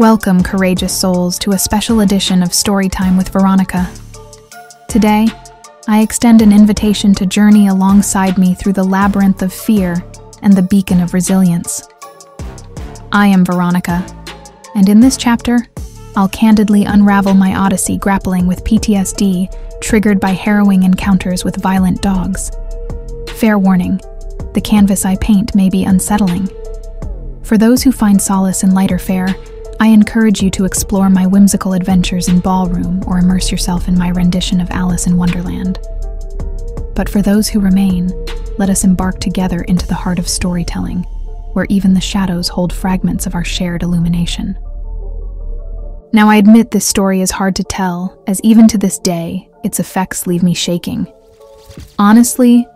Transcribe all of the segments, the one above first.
Welcome, courageous souls, to a special edition of Storytime with Veronica. Today, I extend an invitation to journey alongside me through the labyrinth of fear and the beacon of resilience. I am Veronica, and in this chapter, I'll candidly unravel my odyssey grappling with PTSD triggered by harrowing encounters with violent dogs. Fair warning the canvas I paint may be unsettling. For those who find solace in lighter fare, I encourage you to explore my whimsical adventures in ballroom or immerse yourself in my rendition of Alice in Wonderland. But for those who remain, let us embark together into the heart of storytelling, where even the shadows hold fragments of our shared illumination. Now, I admit this story is hard to tell, as even to this day, its effects leave me shaking. Honestly,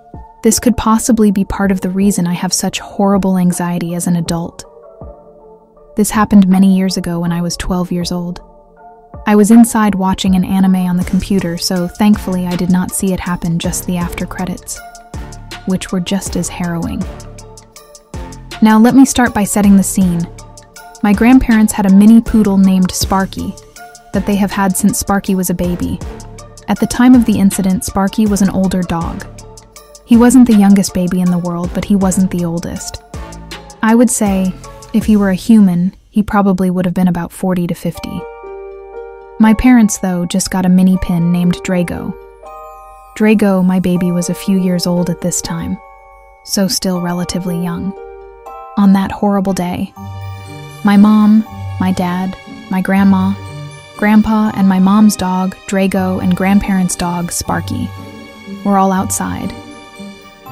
this could possibly be part of the reason I have such horrible anxiety as an adult. This happened many years ago when I was 12 years old. I was inside watching an anime on the computer, so thankfully I did not see it happen just the after credits, which were just as harrowing. Now, let me start by setting the scene. My grandparents had a mini poodle named Sparky that they have had since Sparky was a baby. At the time of the incident, Sparky was an older dog. He wasn't the youngest baby in the world, but he wasn't the oldest. I would say if he were a human, he probably would have been about 40 to 50. My parents, though, just got a mini pin named Drago. Drago, my baby, was a few years old at this time, so still relatively young. On that horrible day, my mom, my dad, my grandma, grandpa, and my mom's dog, Drago, and grandparents' dog, Sparky, were all outside.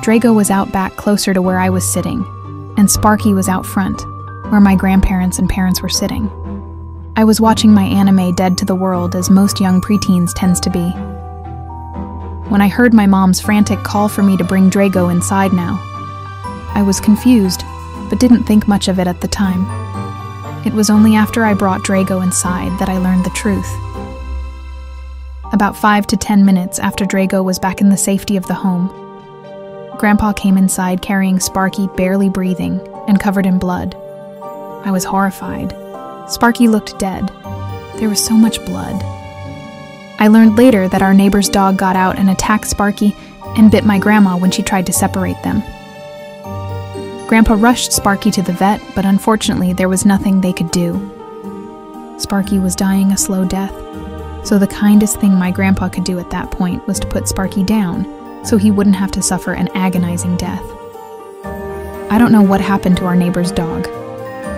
Drago was out back closer to where I was sitting, and Sparky was out front, where my grandparents and parents were sitting. I was watching my anime Dead to the World as most young preteens tends to be. When I heard my mom's frantic call for me to bring Drago inside now, I was confused, but didn't think much of it at the time. It was only after I brought Drago inside that I learned the truth. About five to ten minutes after Drago was back in the safety of the home, Grandpa came inside carrying Sparky barely breathing and covered in blood. I was horrified. Sparky looked dead. There was so much blood. I learned later that our neighbor's dog got out and attacked Sparky and bit my grandma when she tried to separate them. Grandpa rushed Sparky to the vet, but unfortunately, there was nothing they could do. Sparky was dying a slow death, so the kindest thing my grandpa could do at that point was to put Sparky down so he wouldn't have to suffer an agonizing death. I don't know what happened to our neighbor's dog.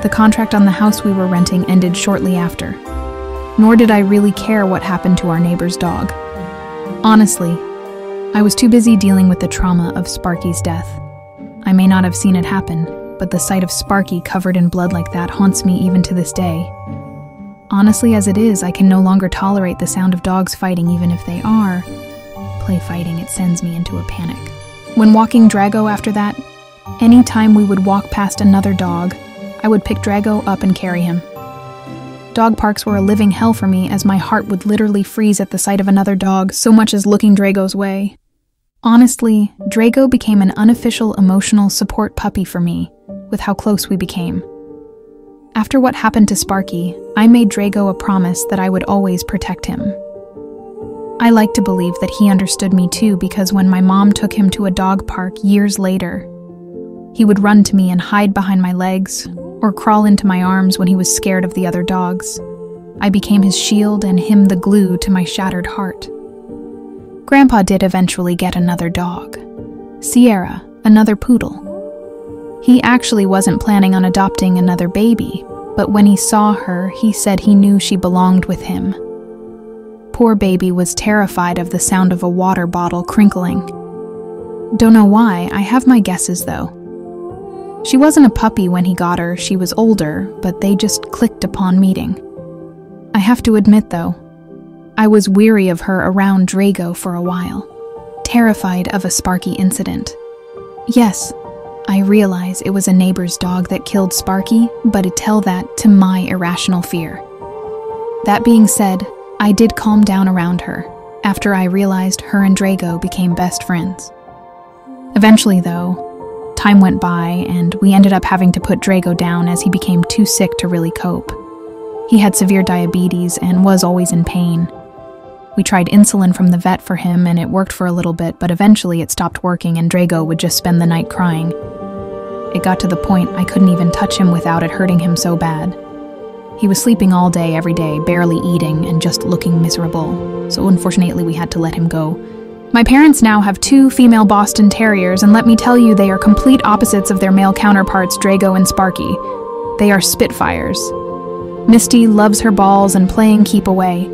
The contract on the house we were renting ended shortly after. Nor did I really care what happened to our neighbor's dog. Honestly, I was too busy dealing with the trauma of Sparky's death. I may not have seen it happen, but the sight of Sparky covered in blood like that haunts me even to this day. Honestly, as it is, I can no longer tolerate the sound of dogs fighting, even if they are play fighting, it sends me into a panic. When walking Drago after that, any time we would walk past another dog, I would pick Drago up and carry him. Dog parks were a living hell for me as my heart would literally freeze at the sight of another dog, so much as looking Drago's way. Honestly, Drago became an unofficial emotional support puppy for me, with how close we became. After what happened to Sparky, I made Drago a promise that I would always protect him. I like to believe that he understood me too because when my mom took him to a dog park years later, he would run to me and hide behind my legs, or crawl into my arms when he was scared of the other dogs. I became his shield and him the glue to my shattered heart. Grandpa did eventually get another dog Sierra, another poodle. He actually wasn't planning on adopting another baby, but when he saw her, he said he knew she belonged with him. Poor baby was terrified of the sound of a water bottle crinkling. Don't know why, I have my guesses though. She wasn't a puppy when he got her, she was older, but they just clicked upon meeting. I have to admit, though, I was weary of her around Drago for a while, terrified of a Sparky incident. Yes, I realize it was a neighbor's dog that killed Sparky, but I tell that to my irrational fear. That being said, I did calm down around her after I realized her and Drago became best friends. Eventually, though, Time went by, and we ended up having to put Drago down as he became too sick to really cope. He had severe diabetes and was always in pain. We tried insulin from the vet for him, and it worked for a little bit, but eventually it stopped working, and Drago would just spend the night crying. It got to the point I couldn't even touch him without it hurting him so bad. He was sleeping all day, every day, barely eating, and just looking miserable, so unfortunately we had to let him go. My parents now have two female Boston Terriers, and let me tell you, they are complete opposites of their male counterparts, Drago and Sparky. They are Spitfires. Misty loves her balls and playing keep away.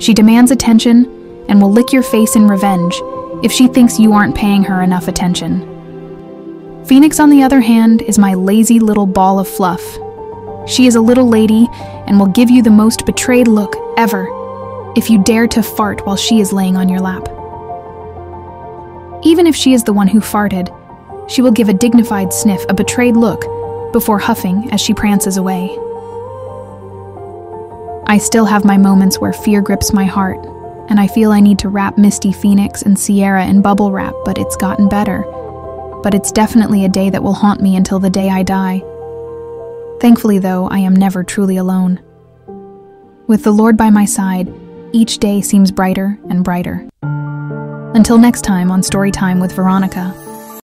She demands attention and will lick your face in revenge if she thinks you aren't paying her enough attention. Phoenix, on the other hand, is my lazy little ball of fluff. She is a little lady and will give you the most betrayed look ever if you dare to fart while she is laying on your lap. Even if she is the one who farted, she will give a dignified sniff, a betrayed look, before huffing as she prances away. I still have my moments where fear grips my heart, and I feel I need to wrap Misty Phoenix and Sierra in bubble wrap, but it's gotten better. But it's definitely a day that will haunt me until the day I die. Thankfully, though, I am never truly alone. With the Lord by my side, each day seems brighter and brighter. Until next time on Storytime with Veronica.